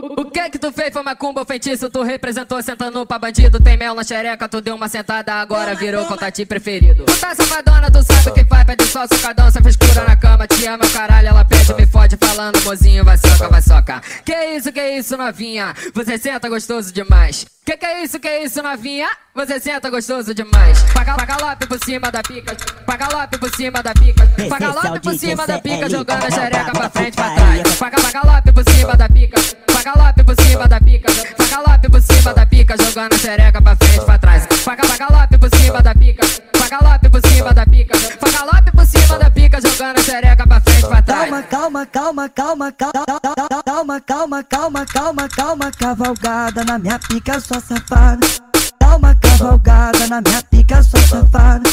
O, o que que tu fez foi macumba ou feitiço? Tu representou sentando pra bandido. Tem mel na xereca, tu deu uma sentada, agora virou contatinho preferido. Tu tá safadona, tu sabe o que faz, pede só socadão, cê frescura na cama, te ama caralho, ela pede, me fode falando, mozinho, vai soca, vai soca. Que isso, que isso, novinha? Você senta gostoso demais. Que que é isso, que é isso, novinha? Você senta gostoso demais. Paga, paga galope por cima da pica, paga galope por cima da pica, paga galope por cima da pica, jogando a xereca pra frente, pra trás. Paga, paga galope por cima da pica, jogando a xereca pra frente, pra trás. Paga, paga galope por cima da pica, paga galope por cima da pica, paga galope por cima da pica, jogando a xereca pra frente, pra trás. Calma, calma, calma, calma, calma, calma, calma, calma, calma, calma, cavalgada na minha pica, sua safada. Dá uma cavalgada na minha pica, sua safada.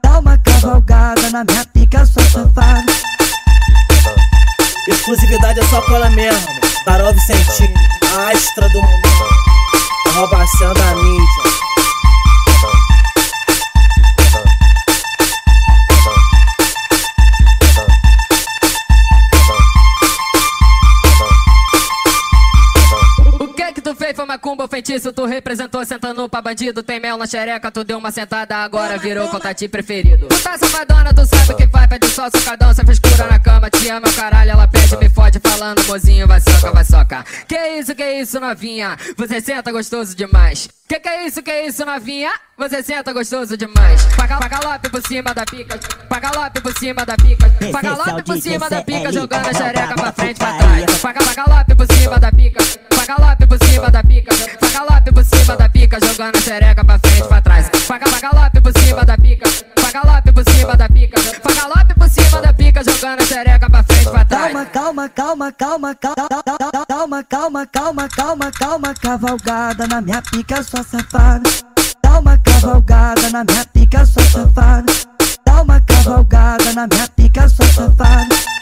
Dá uma cavalgada na minha pica, sua safada. Exclusividade é só cola mesmo. Tarol Vicentinho, a astra do momento. Roubação da mídia. O que que tu fez foi macumba ou feitiço? Tu representou sentando pra bandido. Tem mel na xereca, tu deu uma sentada, agora virou contatinho preferido. Tu tá safadona, tu sabe o que faz, pede só socadão, cê frescura na cama, te ama caralho, Que isso, que isso, novinha? Você senta gostoso demais. Que que é isso, que isso, novinha? Você senta gostoso demais. Paga, paga galope por cima da pica, paga galope por cima da pica, paga galope por cima da pica, jogando a xereca pra frente, pra trás. Paga, paga galope por cima da pica, paga galope por cima da pica, Jogando xereca pra frente, pra trás. Calma, calma, calma, calma, calma, calma, calma, calma, calma, calma, cavalgada na minha pica, sua safada. Dá uma cavalgada na minha pica, sua safada. Dá uma cavalgada na minha pica, sua safada.